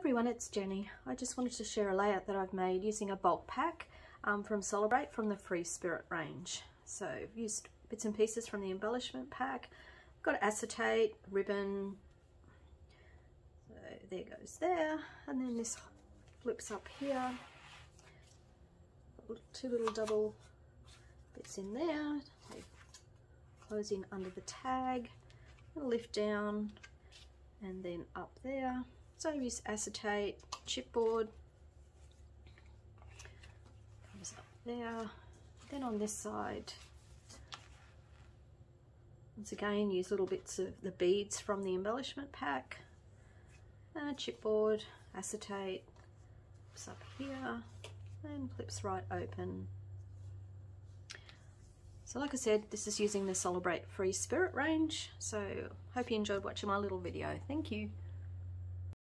everyone, it's Jenny. I just wanted to share a layout that I've made using a bulk pack um, from Celebr8 from the Free Spirit range. So I've used bits and pieces from the embellishment pack. I've got acetate, ribbon, so there goes there. And then this flips up here. Two little double bits in there. They close in under the tag. Lift down and then up there. So I use acetate, chipboard, comes up there. Then on this side, once again use little bits of the beads from the embellishment pack, and chipboard, acetate, clips up here, and clips right open. So like I said, this is using the Celebr8 Free Spirit range. So hope you enjoyed watching my little video. Thank you.